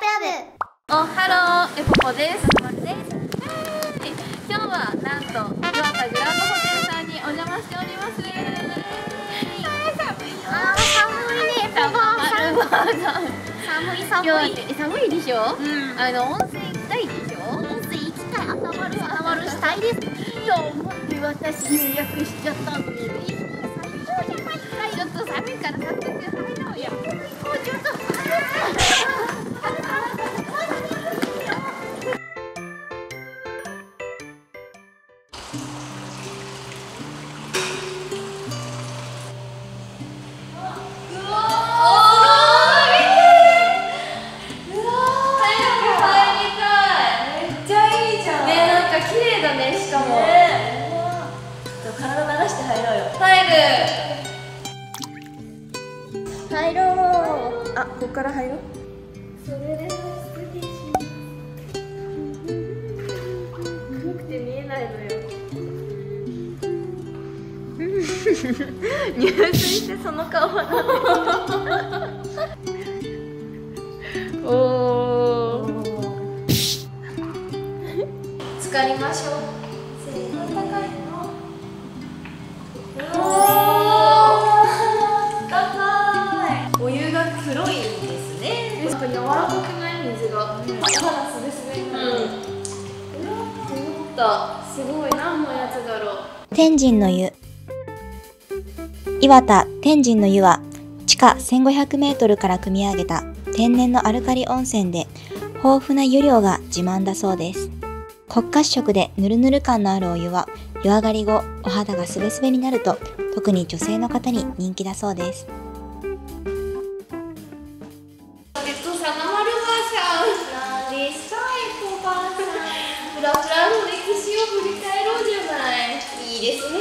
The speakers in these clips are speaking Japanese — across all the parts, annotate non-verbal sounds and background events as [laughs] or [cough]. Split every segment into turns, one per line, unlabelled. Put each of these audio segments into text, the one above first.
ペア部。
おハローエポポです。まるですはい今日はなんと岩田グランドホテルさんにお邪魔しております。
寒いね。ペポ
寒
寒い。
い。
寒い。
い寒いでしょ？
うん。
あの温泉行きたいでしょ？
温泉行きたい。頭丸頭丸したいです。
と思って私予約しちゃったのに。ちょっと寒いから早速入ろうよ
ここから入ろう。
それでは失礼します黒くて見えないのよ。[laughs]
入水してその顔は [laughs]
おお浸かりましょう
天神の湯。岩田天神の湯は地下1500メートルから汲み上げた天然のアルカリ温泉で豊富な湯量が自慢だそうです。国家試食でヌルヌル感のあるお湯は湯上がり後お肌がスベスベになると特に女性の方に人気だそうです、
歴史を振り返ろうですね。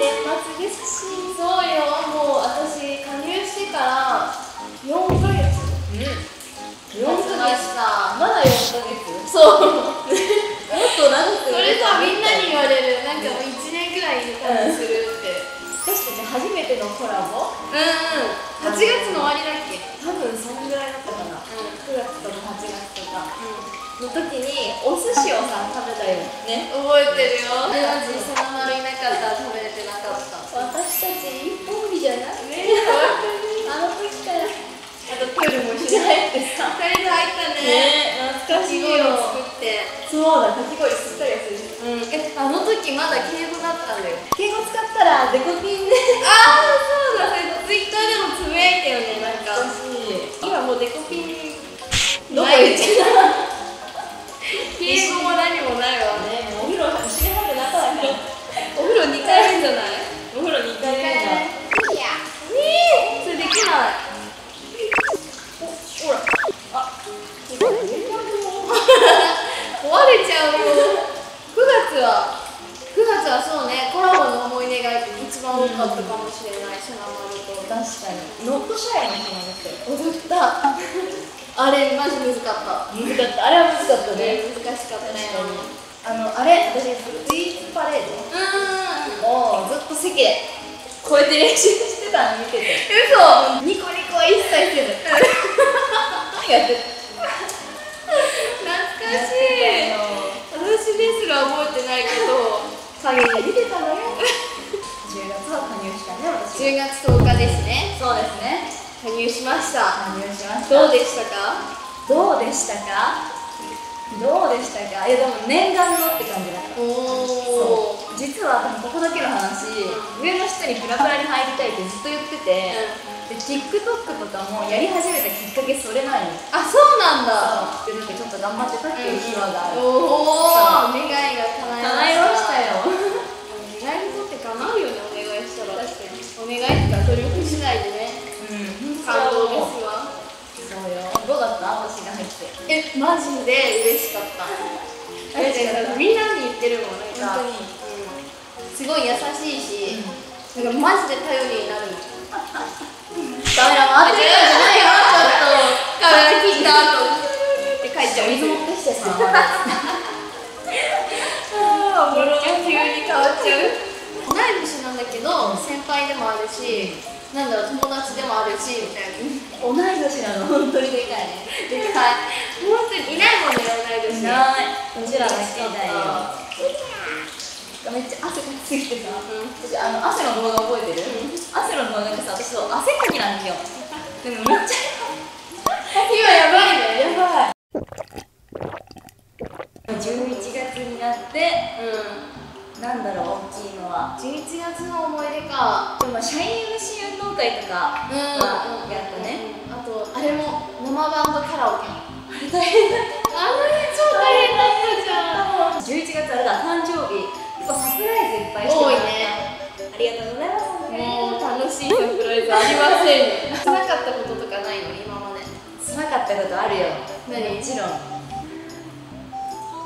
年末ですし。そうよ、もう私加入してから4ヶ月。うん。4ヶ月か。
まだ4ヶ月
そう。[laughs]
もっと長く
それさ、みんなに言われる。なんかもう1年ぐらいいる感じするって。
私たち初めてのコラボ？
うんうん。8月の終わりだっけ？
多分そんぐらいだったかな
う
9月とか8月とか
ん。
の時にお寿司をさ食べたよね
覚えてるよ。で、マジその丸いなかったら食べれてなかった。
私たち一本日じゃない？
ね
あの時からあとプールも一緒に入ってさ
二人で入ったね。
懐かしいよ
作って。
そうだかき氷吸ったりする
うん。え、あの時まだ敬語だったんだよ。
敬語使ったらデコピンで
ああ、そうだ。それツイッターでもつぶやいたよね。なんか。
今もうデコピン
どこ行っちゃっゃない。
お風呂2回目だ
いや。ねえ。それできない。
ほらあ
壊れちゃうよ9月は9月はそうね。コラボの思い出が一番多かったかもしれないシャナマルと
確かにノットシャイの
踊った。あれマジ難か。った
難かったあれは難かったね。
難しかったね。
あのあれ私スイーツパレード。
うん
をずっと席でこうやって練習してたの見てて。
嘘。
ニコニコは一切せず。やって
懐かしい。私ですら覚えてないけど。
影で見てたのよ。[laughs] 10月は加入したね私。
10月10日ですね。
そうですね。
加入しました。
加入しました。
どうでしたか？
どうでしたか？どうでしたか？いやでも念願のって感じだった。
おお
実はここだけの話、上の人にプラプラに入りたいってずっと言ってて、で TikTok とかもやり始めたきっかけそれないの
あそうなんだ。
でなんかちょっと頑張ってたっていう秘話がある、
おお
そう。
願いが叶いえマジで嬉しかった。みんなに言ってるもんなんか。
本当に。
うん。すごい優しいし、なんかマジで頼りになる。
カメラ回ってる
じゃないよちょっと。カメラ切った後って書いちゃう
水持ってきてさ [laughs]
ああ、もろ急に変わっちゃう。[laughs] 同い年なんだけど、先輩でもあるし、なんだろう。友達でもあるしみたいな
同い年なの本当にでかいねでかい
本当にいないもんね同い年
ないうちらだけだよめっちゃ汗かきすぎてさ、私あの汗の動画覚えてる、汗の動画がさ私そう汗かきなんですよでもめっちゃ
今やばいねやばい
11月になって
う
なんだろうは
ん11月の思い出か
でも社員 MC 運動会とか
うん。
はやったね、
あとあれも生バンドカラオケ。[laughs]
あれ大変だった
あのね超大変だったじゃん。
11月あれだ誕生日。結構サプライズいっぱいして
多いね。
ありがとうございます。
もう楽しいサプライズありませんね。[laughs] 辛かったこととかないの？今まで。
辛かったことあるよ。
何？
もちろん。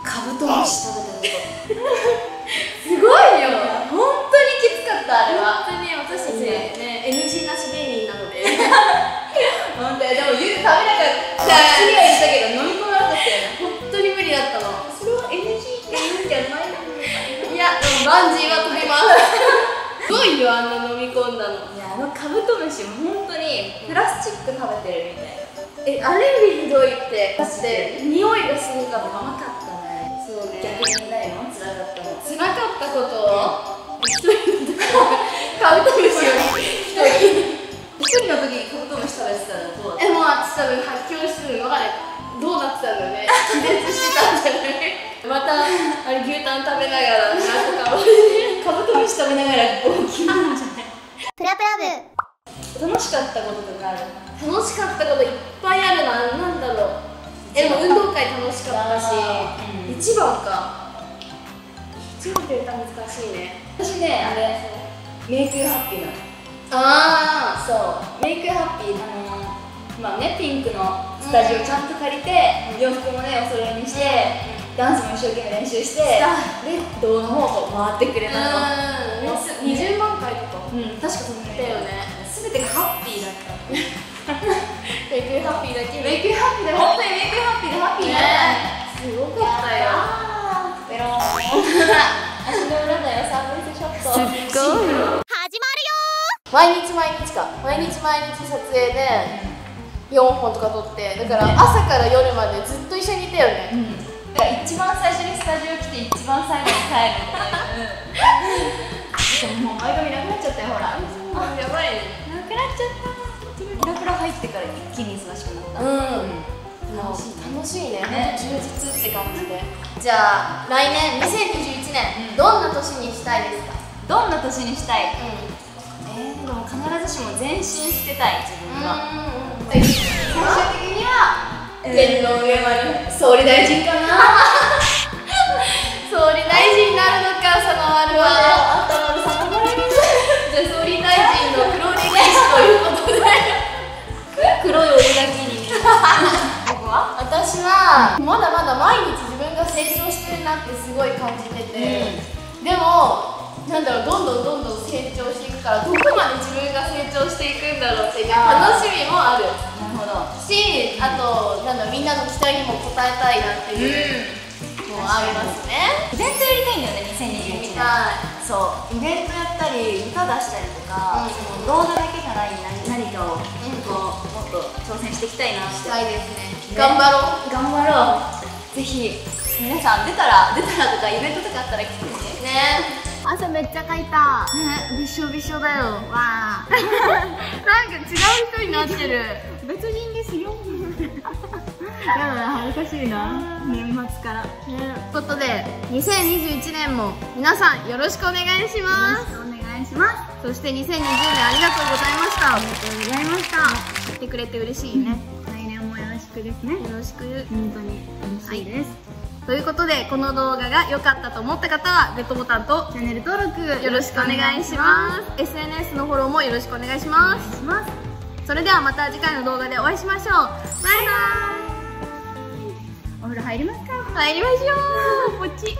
カブトムシ食べたこと [laughs]
すごいよ
にきつかったあれは。
本当に私たちね NG なし芸人なので。
本当にでもゆう食べなかった次は言ったけど飲み込まなかったよね
本当に無理だったの
それは NG って言うんじゃないの？
いやでもバンジーは飛びます。すごいよあんな飲み込んだの？
いやあのカブトムシ本当にプラスチック食べてるみたい。な
えアレルギーひどいって。だって匂いがすごかった
甘かったね
そうね
逆にないの？辛かったの。
辛かったこと一人の時カブトムシより一人
一人の時にカブトムシ食べてたらどうだった？
えもう私多分発狂してる。の分かんないどうなってたんだよね。[laughs] 気絶してたんじゃないまたあれ牛タン食べながらなんとか。[laughs]
カブトムシ食べながら号泣なんじゃない？
プラプラ部
楽しかったこととかある
楽しかったこといっぱいあるななんだろう。えでも運動会楽しかったし、
うん。
一番か。一番って言ったら難しいね
私ねあれメイクハッピーなの。
あ
そう。メイクハッピーあのまあねピンクのスタジオちゃんと借りて、洋服もねお揃いにして、ダンスも一生懸命練習してで動画もこう回ってくれたの。
うん
もう
20万回とか。
うん確かその
だよね。
全てがハッピーだった。[laughs]
メイクハッピーだけ。
メイクハッピーで本当にメイクハッピーでハッピーだった。
すごかったよ。
ペロー。ン足の裏だよサー。ビスショットすっごい
始ま
毎日毎日か毎日毎日撮影で4本とか撮ってだから朝から夜までずっと一緒にいたよね。
うん。だから一番最初にスタジオ来て一番最後に帰るみたいなうん [laughs] もう前髪なくなっちゃったよほら。
あやばいね。
なくなっちゃったプラプラ入ってから一気に忙しくなった。
うん
楽しい
楽しいね。
ね。
充実って感じで。じゃあ来年2021年、
うん。
どんな年にしたいですか？
どんな年にしたい？
う
えー、でも必ずしも前進してたい自分が、
ん最終的には天皇上まで総理大臣かな
まだ
まだ毎日自分が成長してるなってすごい感じてて、でもなんだろうどんどんどんどん成長していくからどこまで自分が成長していくんだろうっていう楽しみもある。
なるほど。
しあとなんだみんなの期待にも応えたいなっていうのもありますね。
イベントやりたいんだよね2021年そうイベントやったり歌出したりとか、
うん。
その動画だけじゃない何何かを、
ん
こうもっと挑戦していきたいなっ
い
て。
したいですね。
ね
頑張ろう。
頑張ろう。ぜひ皆さん出たら出たらとかイベントとかあったら来てね。
ね。汗めっちゃかいた。びしょびしょだよ。わあ。[laughs] なんか違う人になってる。[laughs] 別人ですよ恥ずかしいな年末から。ということで2021年も皆さんよろしくお願いします。
お願いします。
そして2020年ありがとうございました。
ありがとうございました。
来てくれて嬉しいね。
来年もよろしくですね。
よろしく。
本当に嬉しいです、
ということでこの動画が良かったと思った方はグッドボタンと
チャンネル登録
よろしくお願いします。SNS のフォローもよろしくお願いします。
します。
それではまた次回の動画でお会いしましょう。バイバ
お風呂入りますか？
入りましょう。ポチ